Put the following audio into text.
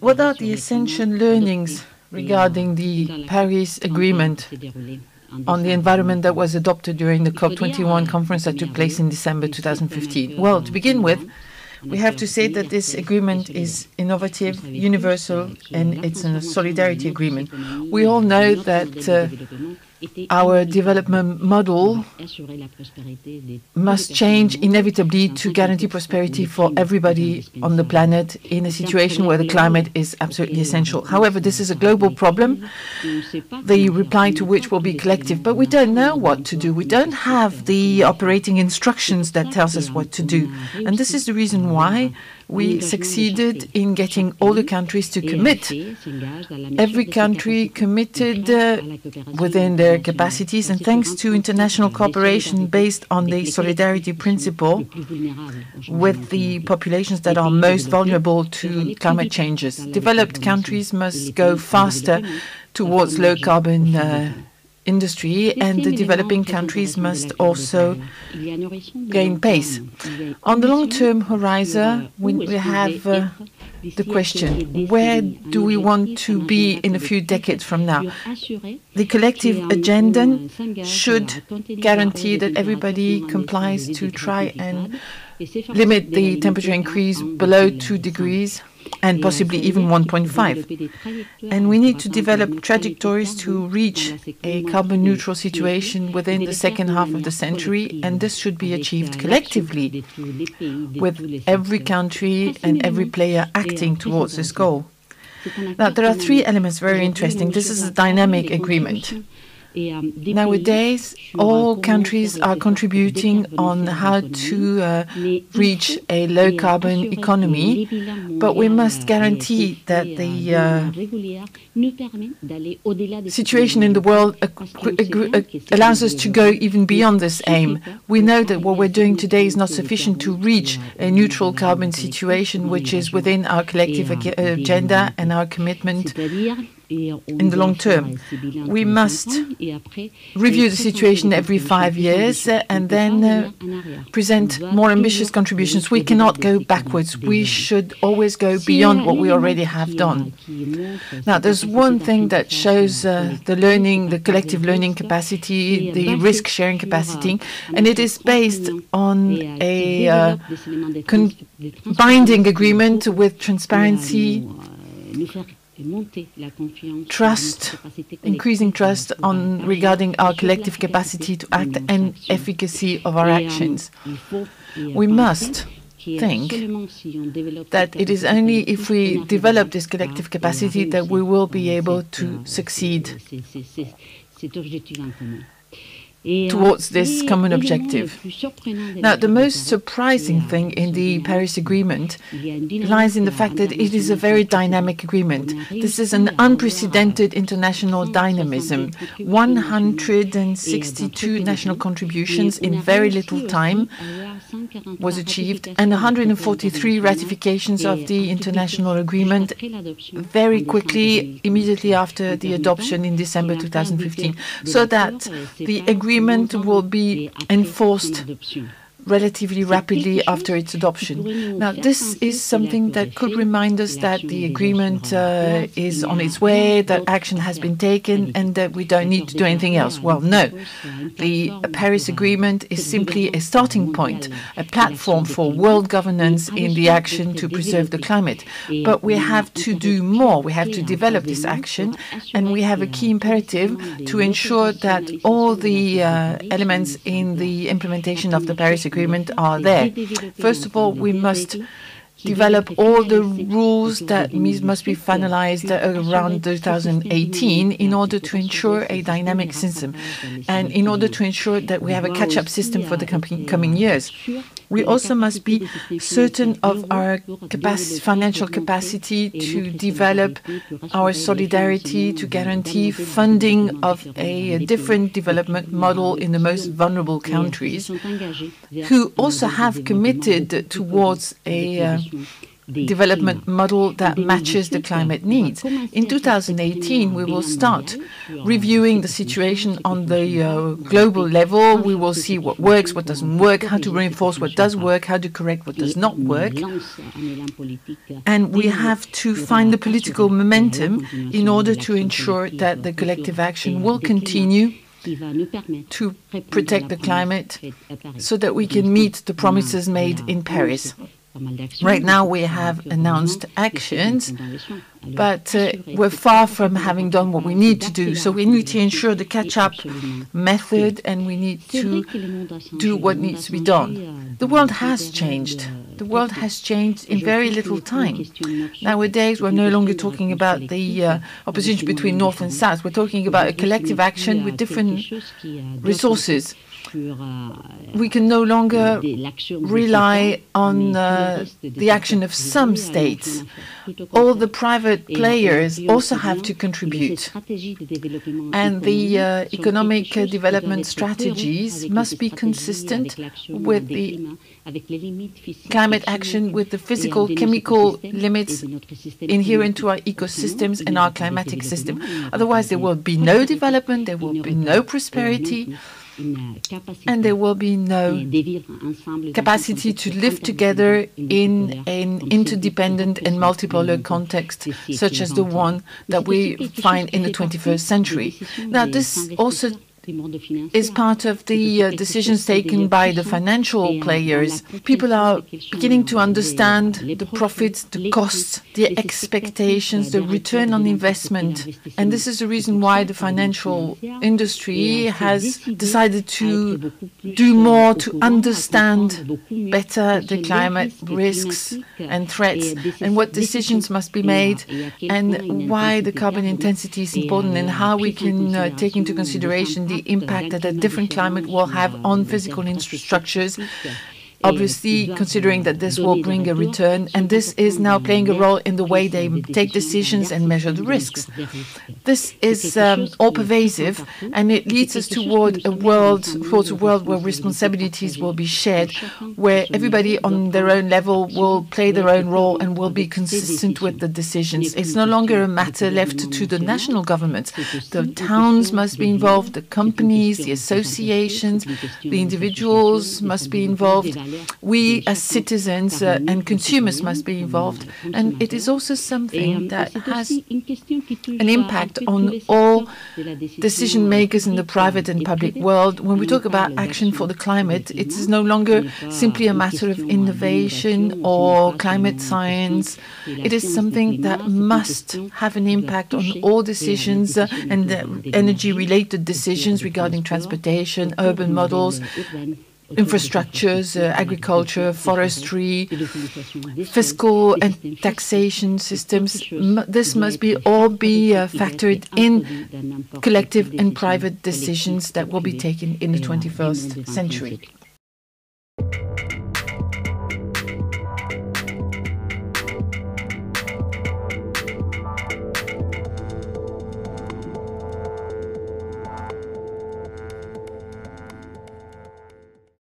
What are the essential learnings regarding the Paris Agreement on the environment that was adopted during the COP21 conference that took place in December 2015? Well, to begin with, we have to say that this agreement is innovative, universal, and it's a solidarity agreement. We all know that uh, our development model must change inevitably to guarantee prosperity for everybody on the planet in a situation where the climate is absolutely essential. However, this is a global problem, the reply to which will be collective, but we don't know what to do. We don't have the operating instructions that tells us what to do. And this is the reason why we succeeded in getting all the countries to commit. Every country committed uh, within their capacities, and thanks to international cooperation based on the solidarity principle with the populations that are most vulnerable to climate changes. Developed countries must go faster towards low carbon uh, industry, and the developing countries must also gain pace. On the long-term horizon, we, we have uh, the question, where do we want to be in a few decades from now? The collective agenda should guarantee that everybody complies to try and limit the temperature increase below 2 degrees and possibly even 1.5. And we need to develop trajectories to reach a carbon neutral situation within the second half of the century, and this should be achieved collectively with every country and every player acting towards this goal. Now, there are three elements very interesting. This is a dynamic agreement. Nowadays, all countries are contributing on how to uh, reach a low carbon economy, but we must guarantee that the uh, situation in the world allows us to go even beyond this aim. We know that what we're doing today is not sufficient to reach a neutral carbon situation, which is within our collective agenda and our commitment in the long term. We must review the situation every five years uh, and then uh, present more ambitious contributions. We cannot go backwards. We should always go beyond what we already have done. Now, there's one thing that shows uh, the learning, the collective learning capacity, the risk sharing capacity, and it is based on a uh, binding agreement with transparency trust, increasing trust on regarding our collective capacity to act and efficacy of our actions. We must think that it is only if we develop this collective capacity that we will be able to succeed towards this common objective. Now, the most surprising thing in the Paris Agreement lies in the fact that it is a very dynamic agreement. This is an unprecedented international dynamism. 162 national contributions in very little time was achieved, and 143 ratifications of the international agreement very quickly, immediately after the adoption in December 2015, so that the agreement agreement will be enforced relatively rapidly after its adoption. Now, this is something that could remind us that the agreement uh, is on its way, that action has been taken, and that we don't need to do anything else. Well, no. The Paris Agreement is simply a starting point, a platform for world governance in the action to preserve the climate. But we have to do more. We have to develop this action, and we have a key imperative to ensure that all the uh, elements in the implementation of the Paris Agreement agreement are there. First of all, we must develop all the rules that must be finalized around 2018 in order to ensure a dynamic system and in order to ensure that we have a catch-up system for the coming years. We also must be certain of our financial capacity to develop our solidarity, to guarantee funding of a different development model in the most vulnerable countries, who also have committed towards a uh, development model that matches the climate needs. In 2018, we will start reviewing the situation on the uh, global level. We will see what works, what doesn't work, how to reinforce what does work, how to correct what does not work. And we have to find the political momentum in order to ensure that the collective action will continue to protect the climate so that we can meet the promises made in Paris. Right now, we have announced actions, but uh, we're far from having done what we need to do. So we need to ensure the catch-up method, and we need to do what needs to be done. The world has changed. The world has changed in very little time. Nowadays, we're no longer talking about the uh, opposition between North and South. We're talking about a collective action with different resources we can no longer rely on uh, the action of some states. All the private players also have to contribute. And the uh, economic development strategies must be consistent with the climate action, with the physical, chemical limits inherent to our ecosystems and our climatic system. Otherwise, there will be no development, there will be no prosperity and there will be no capacity to live together in an interdependent and multipolar context, such as the one that we find in the 21st century. Now, this also is part of the uh, decisions taken by the financial players. People are beginning to understand the profits, the costs, the expectations, the return on investment. And this is the reason why the financial industry has decided to do more to understand better the climate risks and threats and what decisions must be made and why the carbon intensity is important and how we can uh, take into consideration the impact that a different climate will have on physical infrastructures obviously considering that this will bring a return, and this is now playing a role in the way they take decisions and measure the risks. This is um, all pervasive, and it leads us toward a world, towards a world where responsibilities will be shared, where everybody on their own level will play their own role and will be consistent with the decisions. It's no longer a matter left to the national governments. The towns must be involved, the companies, the associations, the individuals must be involved we as citizens uh, and consumers must be involved. And it is also something that has an impact on all decision makers in the private and public world. When we talk about action for the climate, it is no longer simply a matter of innovation or climate science. It is something that must have an impact on all decisions uh, and energy related decisions regarding transportation, urban models, infrastructures, uh, agriculture, forestry, fiscal and taxation systems. This must be all be uh, factored in collective and private decisions that will be taken in the 21st century.